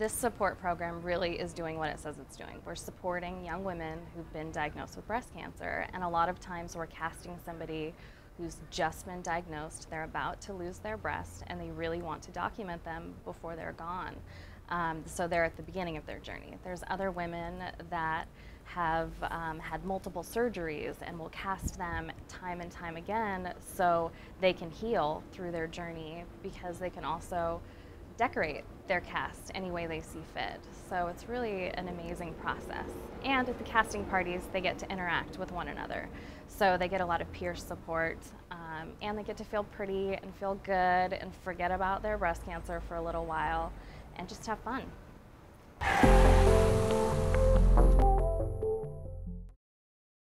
This support program really is doing what it says it's doing. We're supporting young women who've been diagnosed with breast cancer, and a lot of times we're casting somebody who's just been diagnosed, they're about to lose their breast, and they really want to document them before they're gone. Um, so they're at the beginning of their journey. There's other women that have um, had multiple surgeries and will cast them time and time again so they can heal through their journey because they can also decorate their cast any way they see fit. So it's really an amazing process. And at the casting parties, they get to interact with one another. So they get a lot of peer support um, and they get to feel pretty and feel good and forget about their breast cancer for a little while and just have fun.